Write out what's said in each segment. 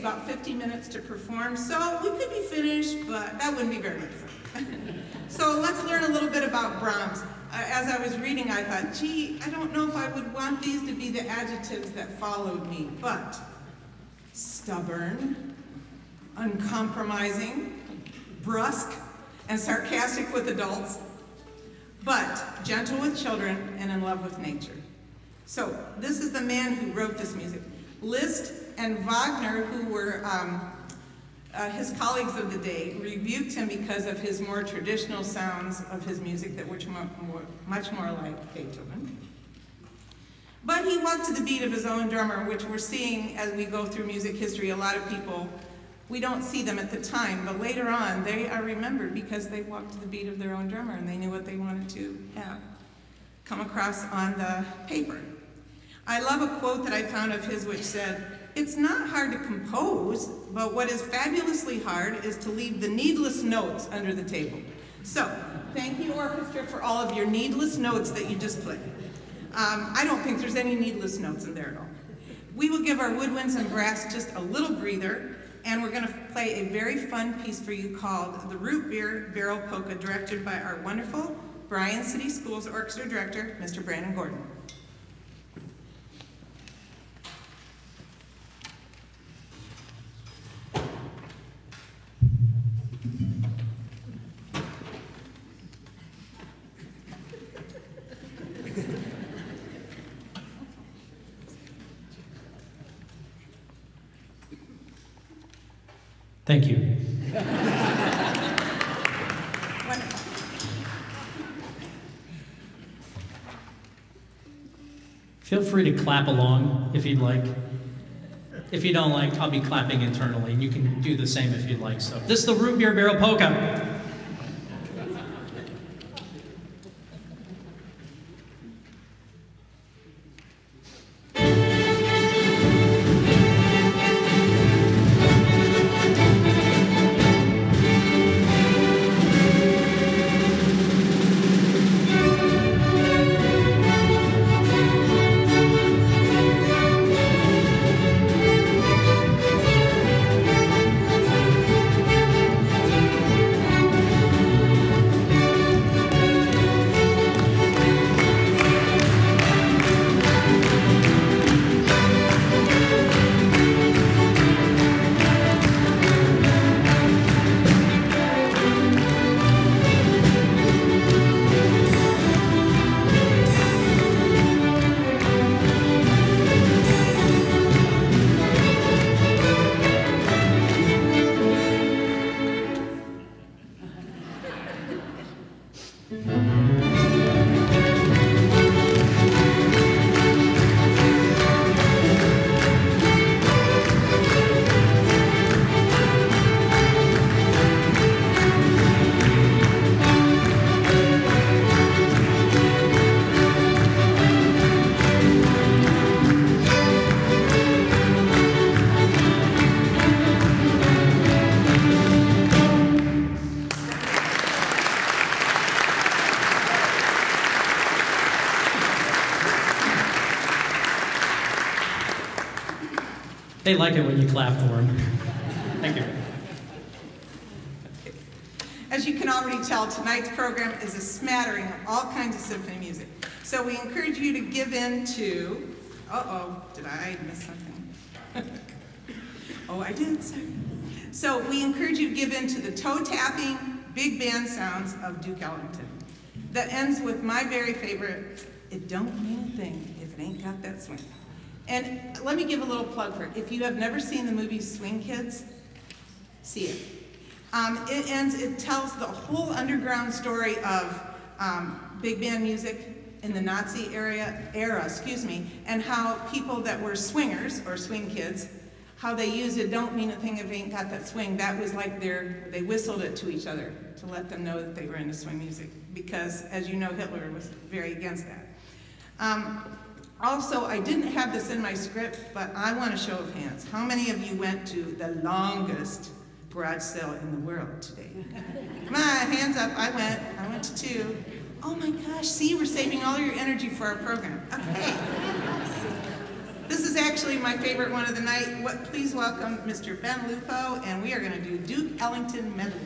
about 50 minutes to perform, so we could be finished, but that wouldn't be very much fun. so let's learn a little bit about Brahms. Uh, as I was reading, I thought, gee, I don't know if I would want these to be the adjectives that followed me, but stubborn, uncompromising, brusque, and sarcastic with adults, but gentle with children and in love with nature. So this is the man who wrote this music. Liszt and Wagner, who were um, uh, his colleagues of the day, rebuked him because of his more traditional sounds of his music that were much more like Beethoven. But he walked to the beat of his own drummer, which we're seeing as we go through music history. A lot of people, we don't see them at the time, but later on, they are remembered because they walked to the beat of their own drummer and they knew what they wanted to have come across on the paper. I love a quote that I found of his which said, it's not hard to compose, but what is fabulously hard is to leave the needless notes under the table. So, thank you, orchestra, for all of your needless notes that you just played. Um, I don't think there's any needless notes in there at all. We will give our woodwinds and brass just a little breather, and we're going to play a very fun piece for you called The Root Beer Barrel Polka, directed by our wonderful Bryan City Schools Orchestra Director, Mr. Brandon Gordon. Thank you. Feel free to clap along if you'd like. If you don't like, I'll be clapping internally, and you can do the same if you'd like. So, this is the Root Beer Barrel Polka. Mm-hmm. They like it when you clap for them. Thank you. As you can already tell, tonight's program is a smattering of all kinds of symphony music. So we encourage you to give in to, uh-oh, did I miss something? oh, I did, sorry. So we encourage you to give in to the toe-tapping, big band sounds of Duke Ellington. That ends with my very favorite, it don't mean a thing if it ain't got that swing. And let me give a little plug for it. If you have never seen the movie Swing Kids, see it. Um, it ends, it tells the whole underground story of um, big band music in the Nazi area, era, excuse me, and how people that were swingers or swing kids, how they used it, don't mean a thing if ain't got that swing. That was like their, they whistled it to each other to let them know that they were into swing music because, as you know, Hitler was very against that. Um, also, I didn't have this in my script, but I want a show of hands. How many of you went to the longest garage sale in the world today. Come on, hands up. I went. I went to two. Oh my gosh, see, we're saving all your energy for our program. Okay. This is actually my favorite one of the night. What, please welcome Mr. Ben Lupo, and we are going to do Duke Ellington medley.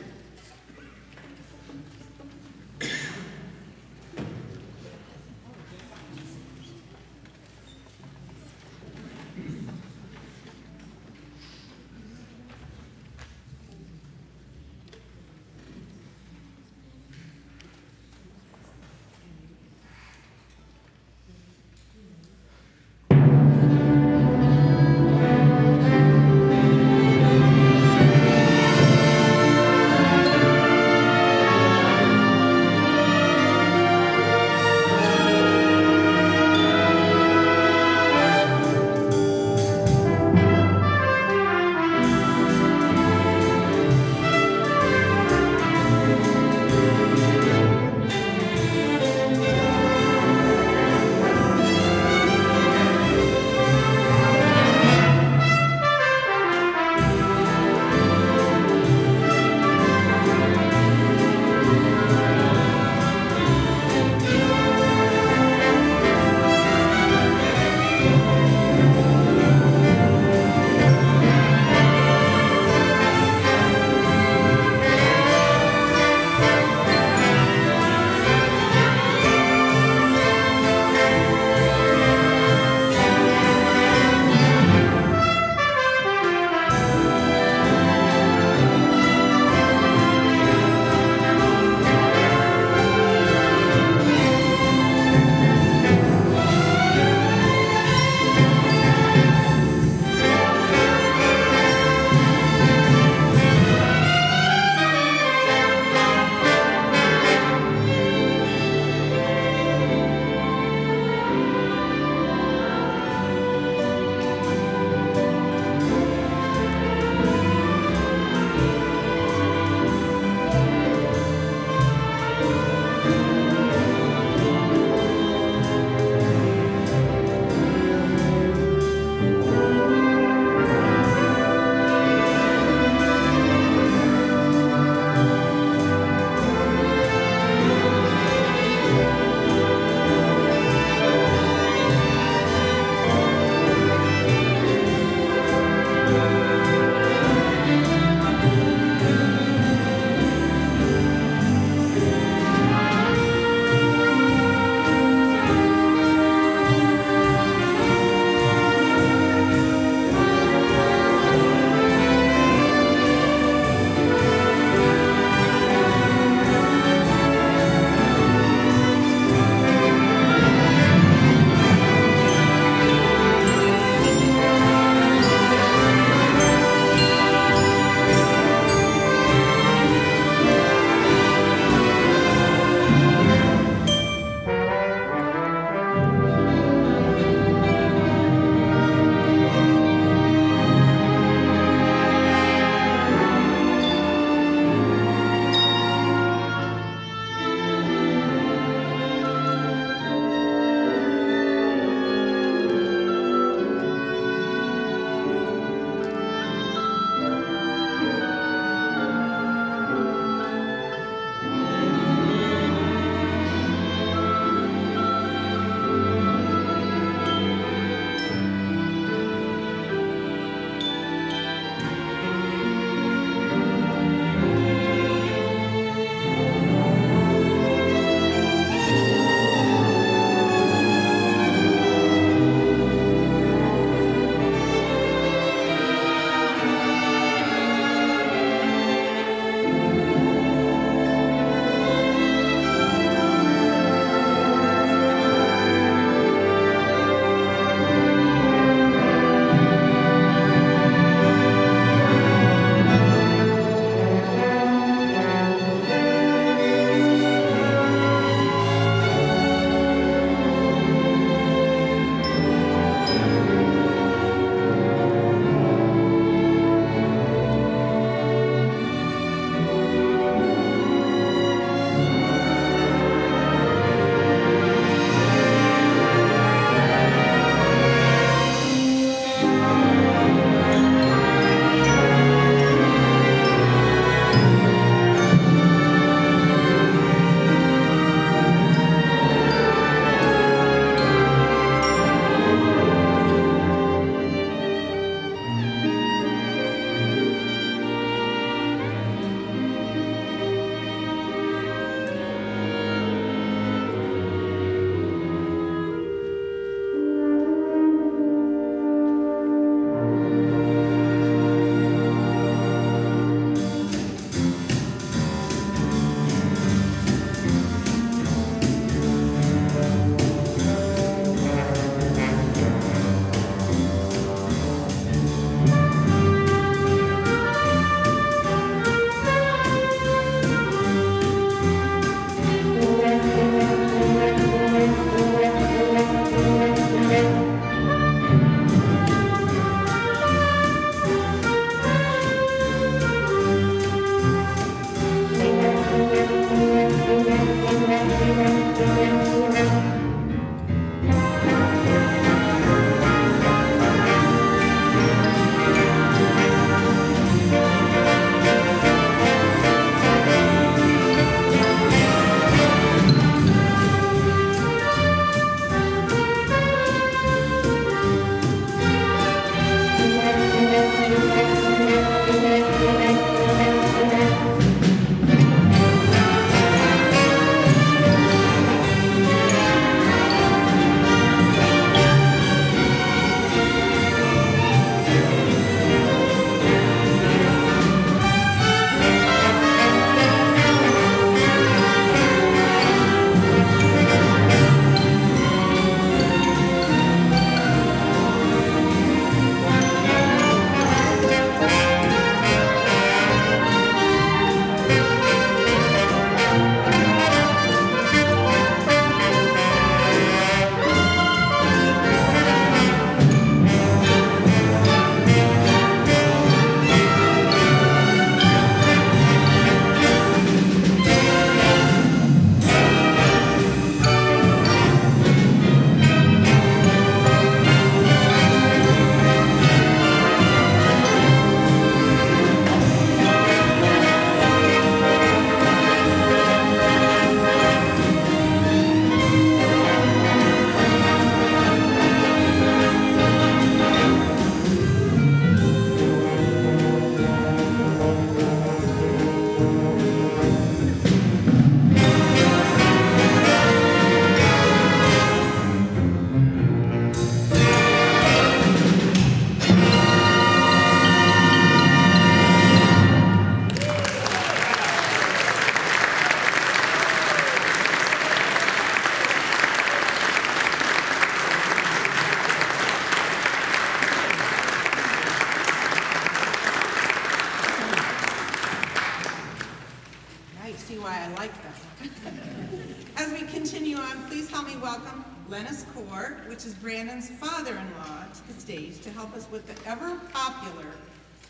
Which is Brandon's father-in-law, to the stage to help us with the ever-popular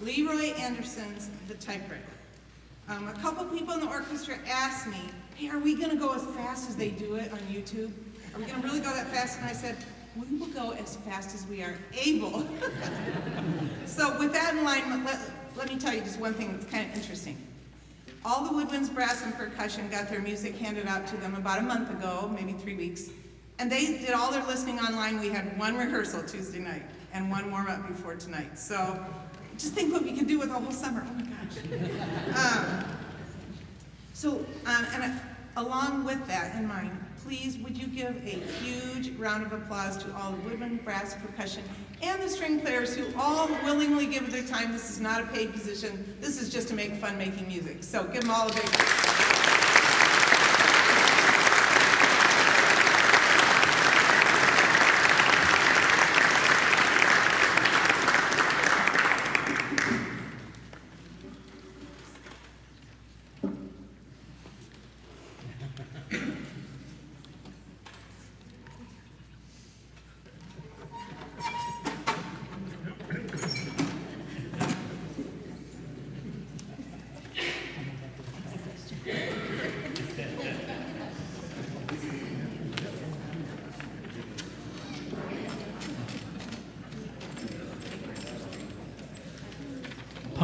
Leroy Anderson's The Typewriter. Um, a couple people in the orchestra asked me, hey, are we gonna go as fast as they do it on YouTube? Are we gonna really go that fast? And I said, we will go as fast as we are able. so with that in mind, let, let me tell you just one thing that's kind of interesting. All the woodwinds, brass, and percussion got their music handed out to them about a month ago, maybe three weeks. And they did all their listening online. We had one rehearsal Tuesday night and one warm-up before tonight. So just think what we could do with a whole summer. Oh my gosh. um, so, um, and uh, along with that in mind, please would you give a huge round of applause to all the woodwind, brass, percussion, and the string players who all willingly give their time. This is not a paid position. This is just to make fun making music. So give them all a big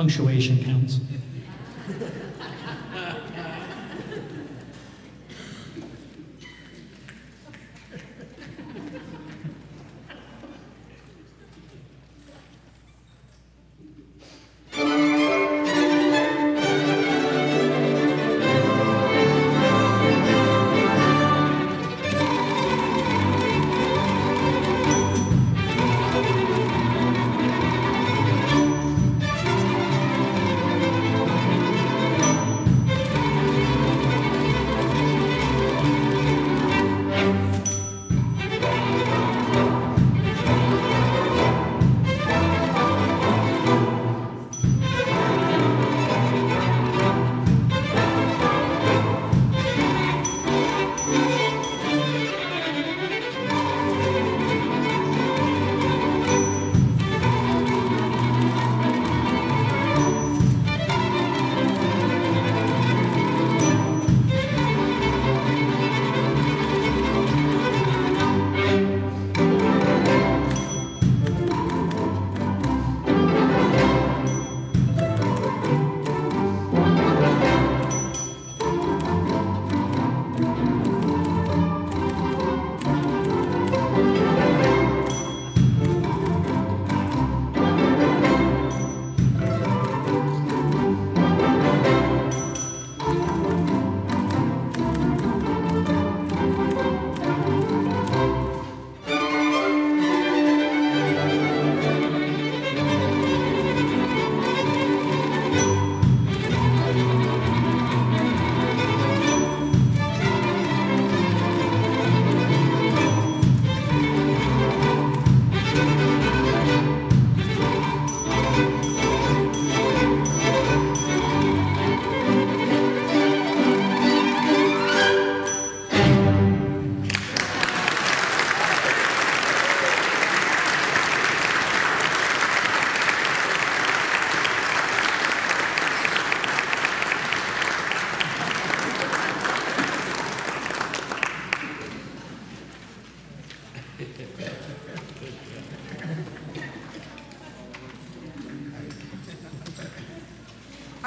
punctuation counts.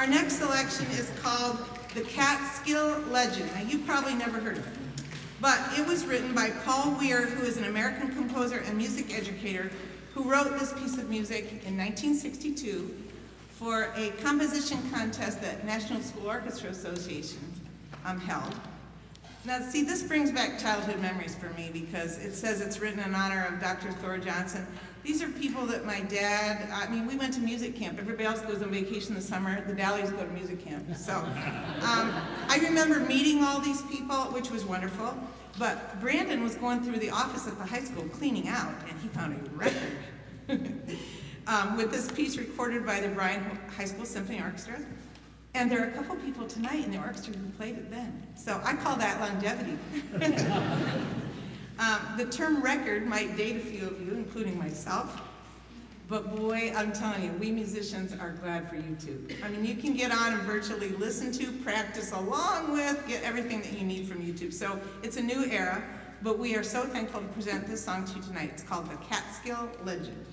Our next selection is called The Catskill Legend. Now, you've probably never heard of it, but it was written by Paul Whear, who is an American composer and music educator who wrote this piece of music in 1962 for a composition contest that National School Orchestra Association um, held. Now, see, this brings back childhood memories for me because it says it's written in honor of Dr. Thor Johnson. These are people that my dad, I mean, we went to music camp. Everybody else goes on vacation in the summer. The Dallies go to music camp. So um, I remember meeting all these people, which was wonderful. But Brandon was going through the office at the high school cleaning out, and he found a record um, with this piece recorded by the Bryan High School Symphony Orchestra. And there are a couple people tonight in the orchestra who played it then. So I call that longevity. um, the term record might date a few of you, including myself. But boy, I'm telling you, we musicians are glad for YouTube. I mean, you can get on and virtually listen to, practice along with, get everything that you need from YouTube. So it's a new era, but we are so thankful to present this song to you tonight. It's called The Catskill Legend.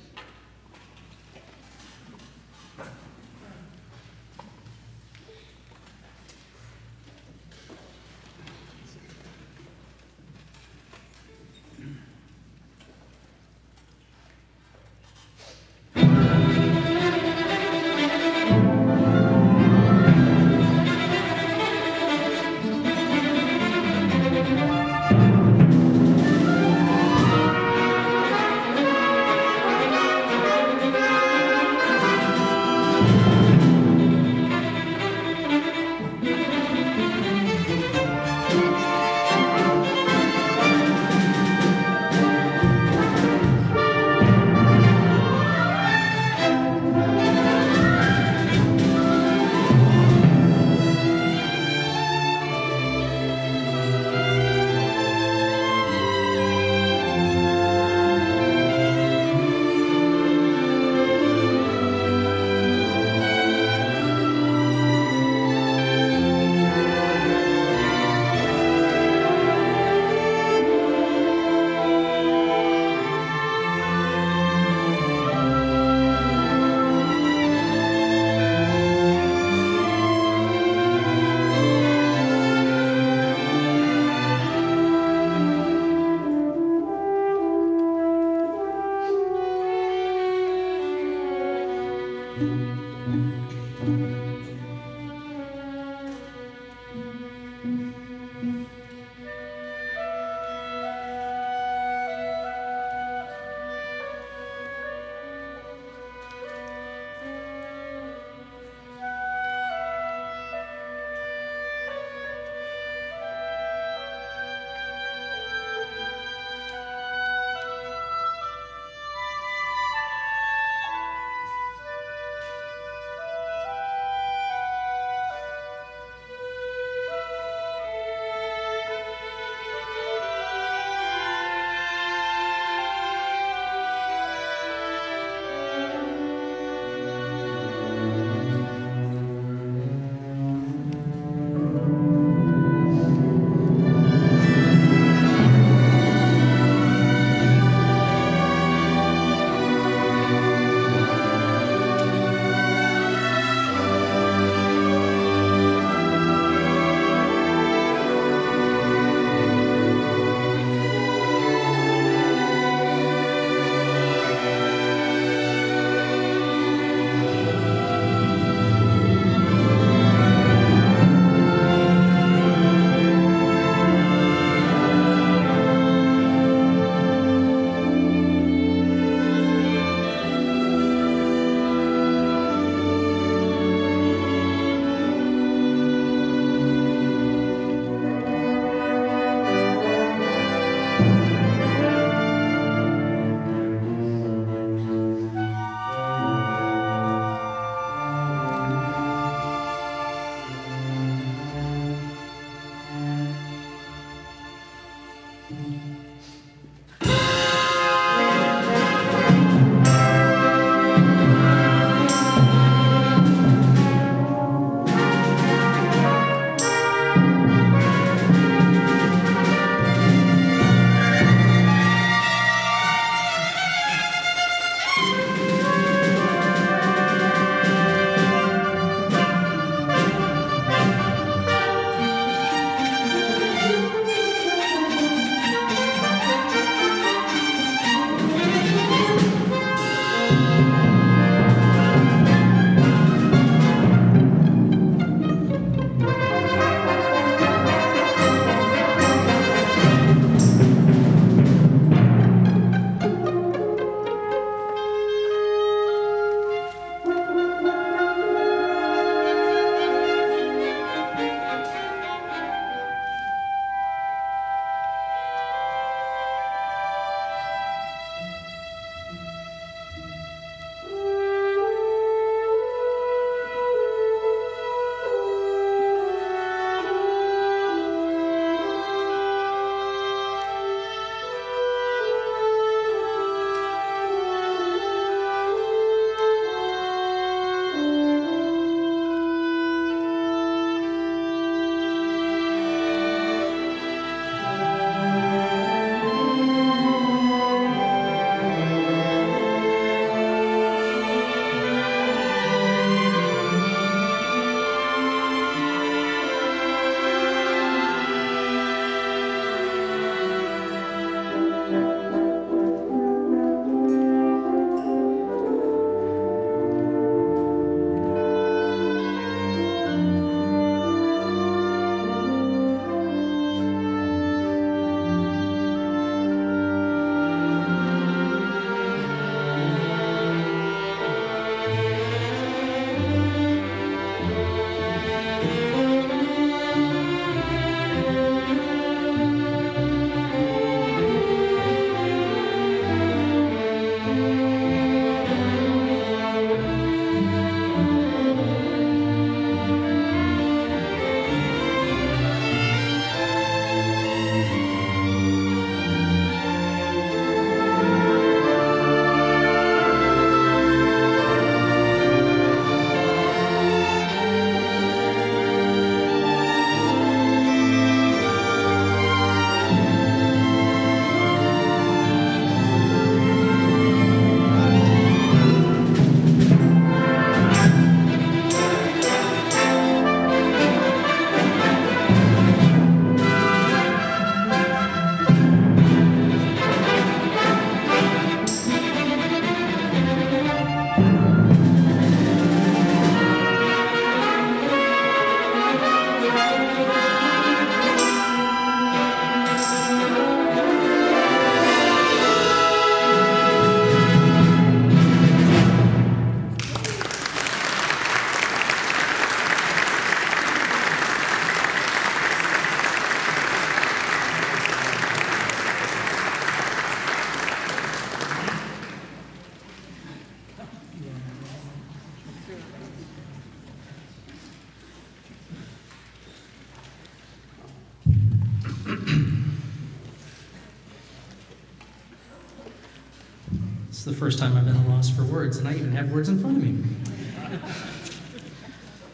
It's the first time I've been at a loss for words, and I even have words in front of me.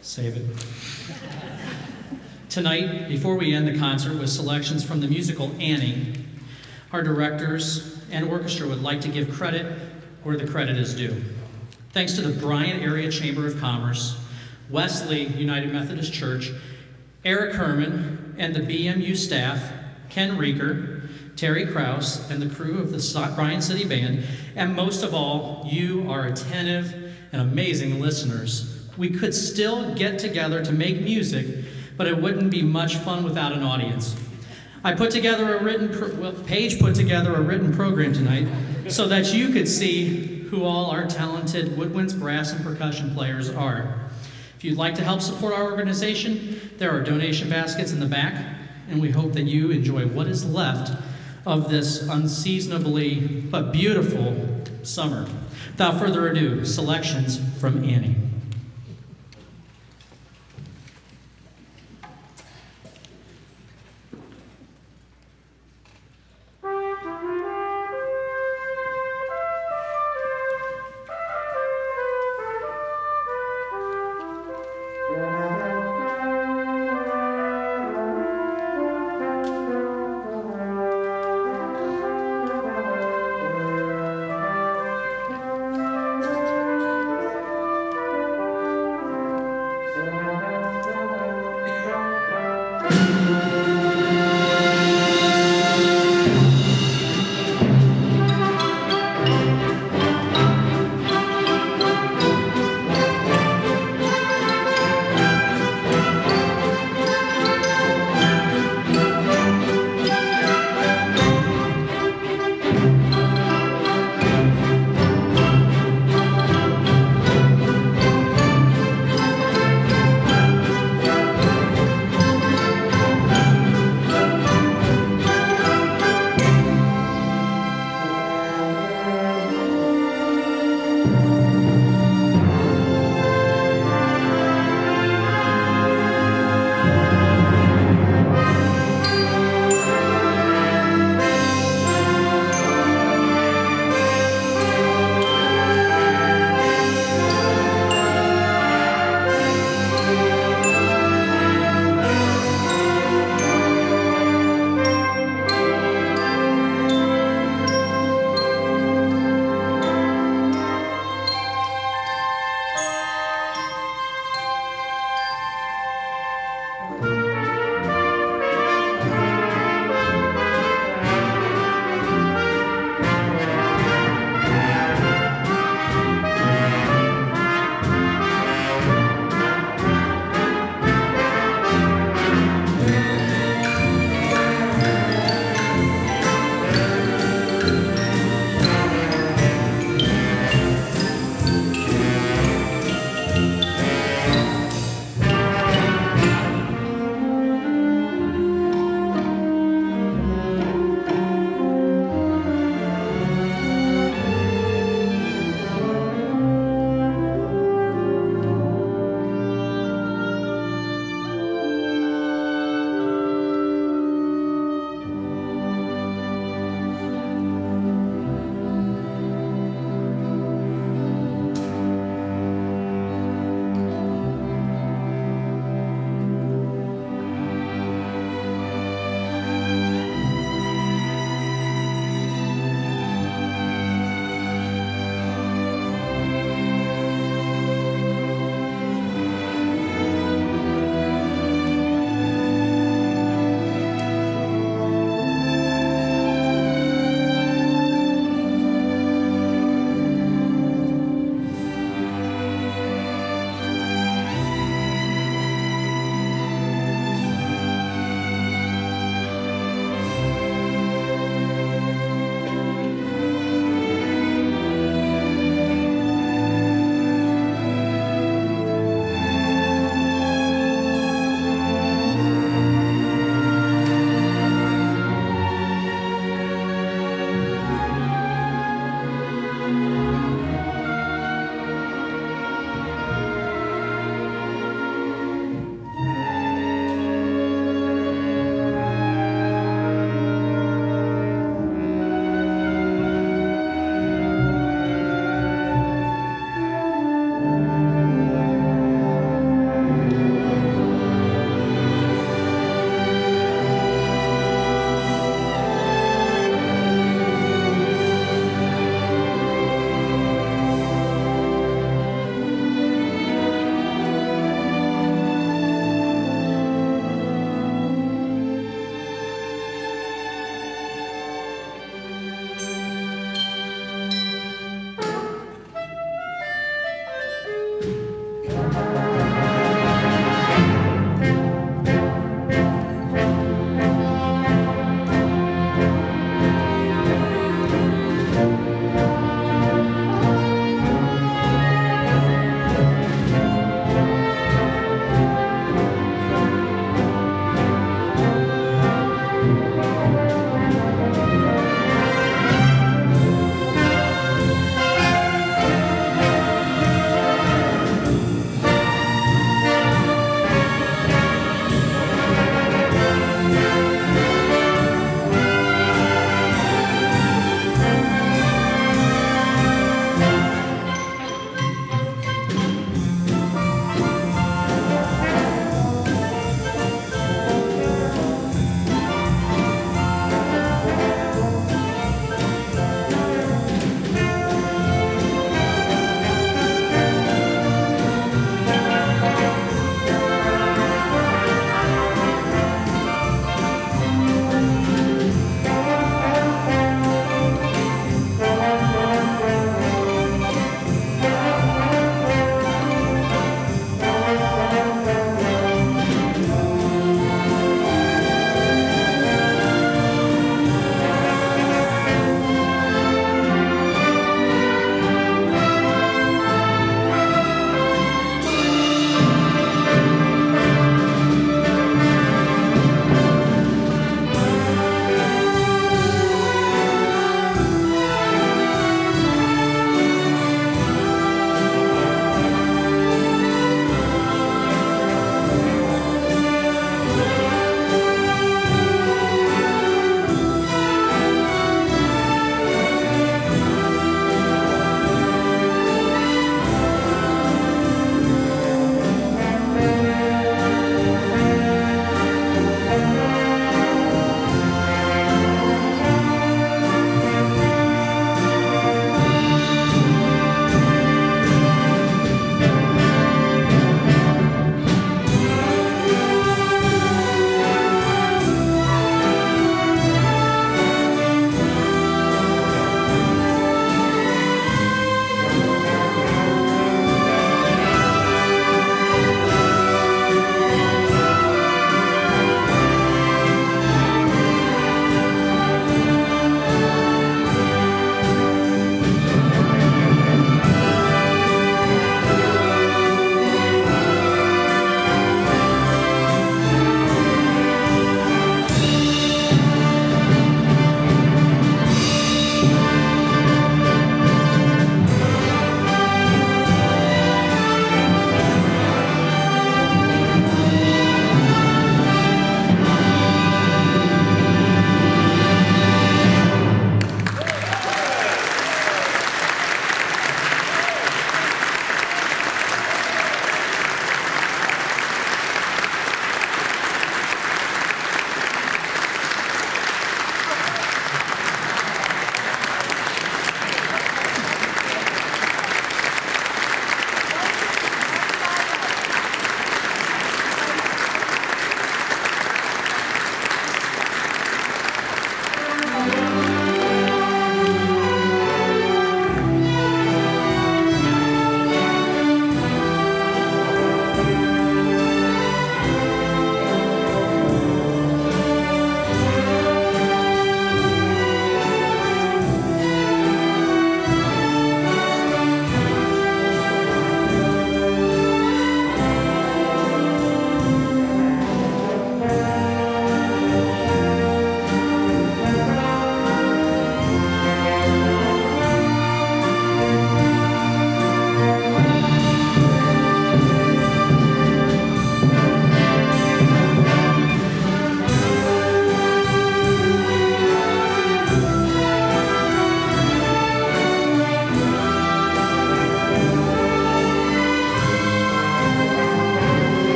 Save it. Tonight, before we end the concert with selections from the musical Annie, our directors and orchestra would like to give credit where the credit is due. Thanks to the Bryan Area Chamber of Commerce, Wesley United Methodist Church, Eric Herman, and the BMU staff, Ken Rieger, Terry Kraus, and the crew of the Bryan City Band, and most of all, you are attentive and amazing listeners. We could still get together to make music, but it wouldn't be much fun without an audience. I put together a written, well, Paige put together a written program tonight so that you could see who all our talented woodwinds, brass, and percussion players are. If you'd like to help support our organization, there are donation baskets in the back, and we hope that you enjoy what is left of this unseasonably but beautiful summer. Without further ado, selections from Annie.